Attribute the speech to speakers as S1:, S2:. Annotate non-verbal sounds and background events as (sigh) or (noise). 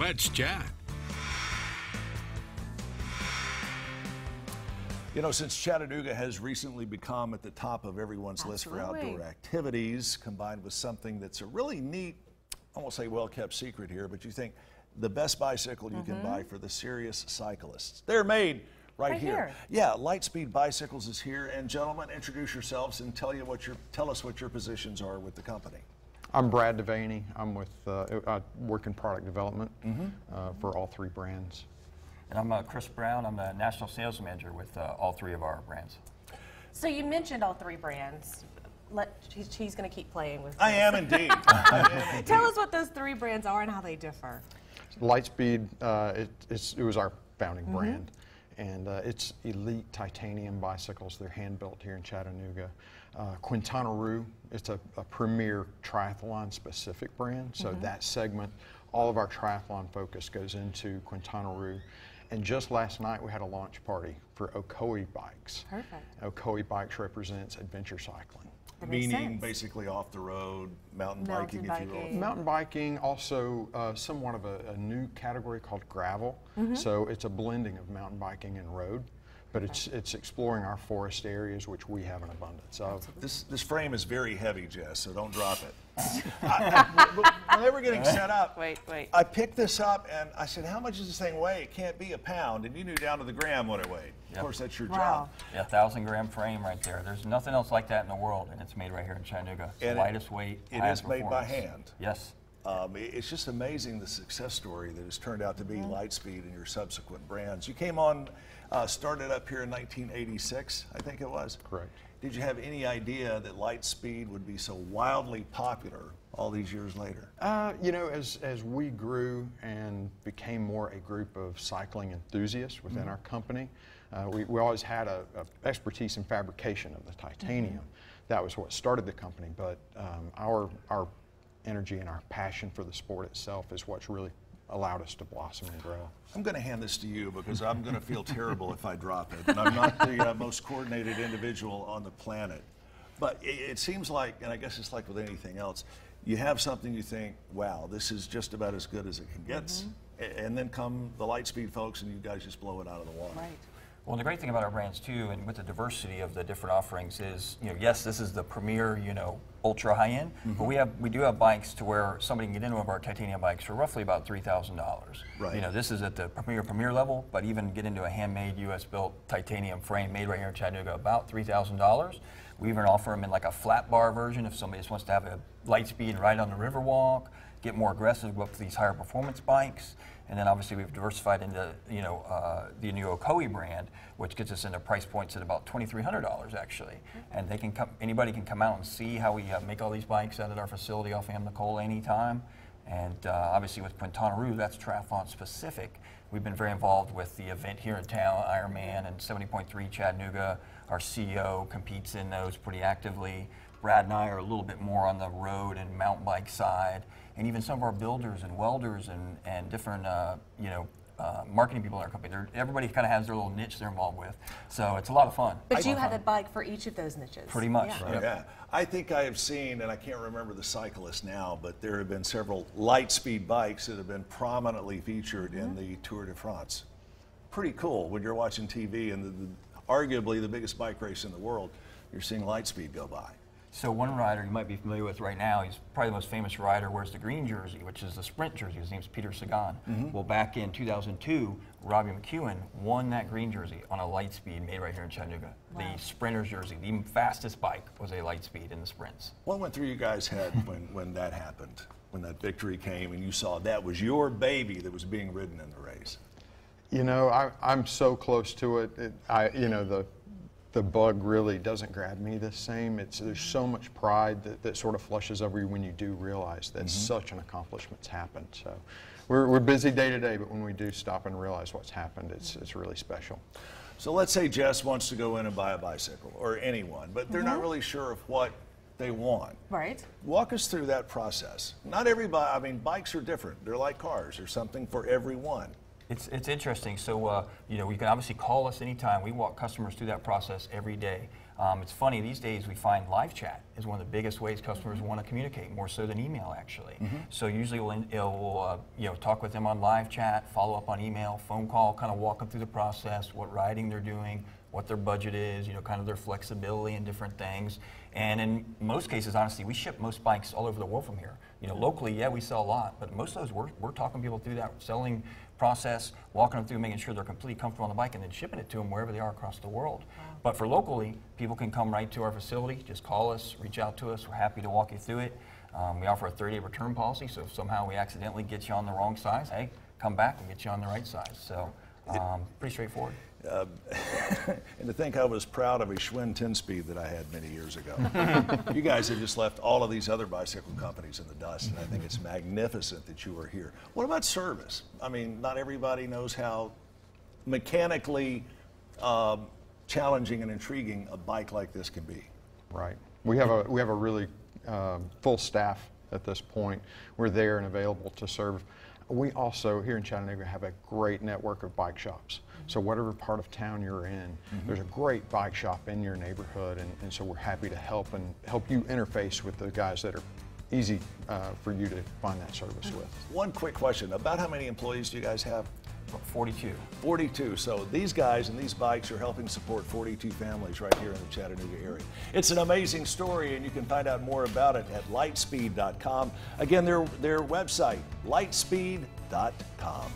S1: Let's chat.
S2: You know, since Chattanooga has recently become at the top of everyone's list for outdoor activities, combined with something that's a really neat, I won't say well kept secret here, but you think the best bicycle you can mm-hmm. buy for the serious cyclists. They're made right,
S3: Right
S2: here.
S3: here.
S2: Yeah, Litespeed Bicycles is here. And gentlemen, introduce yourselves and tell you what your tell us what your positions are with the company.
S4: I'm Brad Devaney. I'm with, uh, I work in product development uh, for all three brands.
S5: And I'm uh, Chris Brown. I'm the national sales manager with uh, all three of our brands.
S3: So you mentioned all three brands. Let she's, she's going to keep playing with.
S2: I
S3: this.
S2: am indeed. (laughs) I am indeed.
S3: Tell us what those three brands are and how they differ.
S4: Litespeed, uh, it, it's, it was our founding brand. And uh, it's elite titanium bicycles. They're hand built here in Chattanooga. Uh, Quintana Roo, it's a, a premier triathlon specific brand. So that segment, all of our triathlon focus goes into Quintana Roo. And just last night we had a launch party for Ocoee bikes.
S3: Perfect.
S4: Ocoee bikes represents adventure cycling.
S3: That
S2: Meaning
S3: sense.
S2: basically off the road, mountain,
S3: Mountain
S2: biking, if you will.
S4: Mountain biking, also uh, somewhat of a, a new category called gravel. So it's a blending of mountain biking and road, but it's it's exploring our forest areas, which we have an abundance of.
S2: This, this frame is very heavy, Jess, so don't drop it. (laughs) I- I- when they were getting set up,
S3: Wait, wait.
S2: I picked this up and I said, "How much does this thing weigh? It can't be a pound." And you knew down to the gram what it weighed. Of course, that's your
S3: Wow.
S2: job.
S5: Yeah, thousand gram frame right there. There's nothing else like that in the world, and it's made right here in Chattanooga. It's
S2: And
S5: the
S2: it-
S5: lightest weight.
S2: it
S5: highest
S2: is made by hand.
S5: Yes.
S2: Um, it's just amazing the success story that has turned out to be Litespeed and your subsequent brands. You came on, uh, started up here in 1986, I think it was.
S4: Correct.
S2: Did you have any idea that Litespeed would be so wildly popular all these years later?
S4: Uh, you know, as, as we grew and became more a group of cycling enthusiasts within our company, uh, we, we always had a, a expertise in fabrication of the titanium. That was what started the company, but um, our, our energy and our passion for the sport itself is what's really allowed us to blossom and grow.
S2: I'm going to hand this to you because I'm going to feel terrible if I drop it. And I'm not the uh, most coordinated individual on the planet. But it, it seems like, and I guess it's like with anything else, you have something you think, wow, this is just about as good as it can get. A- And then come the Litespeed folks, and you guys just blow it out of the water.
S3: Right.
S5: Well, the great thing about our brands too, and with the diversity of the different offerings, is you know, yes, this is the premier, you know, ultra high end, mm-hmm. but we have we do have bikes to where somebody can get into one of our titanium bikes for roughly about three thousand dollars.
S2: Right.
S5: You know, this is at the premier premier level, but even get into a handmade U.S. built titanium frame made right here in Chattanooga, about three thousand dollars. We even offer them in like a flat bar version if somebody just wants to have a Litespeed ride on the Riverwalk, get more aggressive, go up to these higher performance bikes. And then obviously we've diversified into you know uh, the new Ocoee brand, which gets us into price points at about twenty three hundred dollars actually. And they can come, anybody can come out and see how we uh, make all these bikes out at our facility off Amnicola anytime. And uh, obviously with Quintana Roo, that's triathlon specific. We've been very involved with the event here in town, Ironman and 70.3 Chattanooga. Our CEO competes in those pretty actively. Brad and I are a little bit more on the road and mountain bike side, and even some of our builders and welders and, and different, uh, you know, uh, marketing people in our company. They're, everybody kind of has their little niche they're involved with, so it's a lot of fun.
S3: But you
S5: Lot of
S3: have a bike for each of those niches.
S5: Pretty much,
S3: Yeah.
S5: right.
S2: Yeah, I think I have seen, and I can't remember the cyclist now, but there have been several Litespeed bikes that have been prominently featured in the Tour de France. Pretty cool when you're watching TV and the, the, arguably the biggest bike race in the world, you're seeing Litespeed go by.
S5: So one rider you might be familiar with right now, he's probably the most famous rider, wears the green jersey, which is the sprint jersey. His name's Peter Sagan. Mm-hmm. Well, back in 2002, Robbie McEwen won that green jersey on a Litespeed made right here in Chattanooga. The sprinter's jersey, the fastest bike was a Litespeed in the sprints.
S2: What went through your guys' head when, when that happened, when that victory came and you saw that was your baby that was being ridden in the race?
S4: You know, I, I'm so close to it. it. I, you know, the the bug really doesn't grab me the same. It's there's so much pride that, that sort of flushes over you when you do realize that mm-hmm. such an accomplishment's happened. So, we're, we're busy day to day, but when we do stop and realize what's happened, it's it's really special.
S2: So let's say Jess wants to go in and buy a bicycle, or anyone, but they're not mm-hmm. really sure of what they want.
S3: Right.
S2: Walk us through that process. Not everybody, I mean, bikes are different. They're like cars, there's something for everyone.
S5: It's, it's interesting. So, uh, you know, you can obviously call us anytime. We walk customers through that process every day. Um, it's funny these days we find live chat is one of the biggest ways customers want to communicate, more so than email actually. So usually we'll, in- we'll uh, you know talk with them on live chat, follow up on email, phone call, kind of walk them through the process, what riding they're doing, what their budget is, you know, kind of their flexibility and different things. And in most cases, honestly, we ship most bikes all over the world from here. You know, locally, yeah, we sell a lot, but most of those we're, we're talking people through that selling process, walking them through, making sure they're completely comfortable on the bike, and then shipping it to them wherever they are across the world. But for locally, people can come right to our facility, just call us, reach out to us. We're happy to walk you through it. Um, we offer a 30-day return policy, so if somehow we accidentally get you on the wrong size, hey, come back and get you on the right size. So um, pretty straightforward. (laughs)
S2: And to think I was proud of a Schwinn 10-speed that I had many years ago. (laughs) you guys have just left all of these other bicycle companies in the dust, and I think it's magnificent that you are here. What about service? I mean, not everybody knows how mechanically um, challenging and intriguing a bike like this can be.
S4: Right. We have a, we have a really um, full staff at this point. We're there and available to serve. We also, here in Chattanooga, have a great network of bike shops. So whatever part of town you're in, there's a great bike shop in your neighborhood, and, and so we're happy to help and help you interface with the guys that are easy uh, for you to find that service with.
S2: One quick question, about how many employees do you guys have?
S5: 42.
S2: 42. So these guys and these bikes are helping support 42 families right here in the Chattanooga area. It's an amazing story, and you can find out more about it at litespeed.com. Again, their, their website, litespeed.com.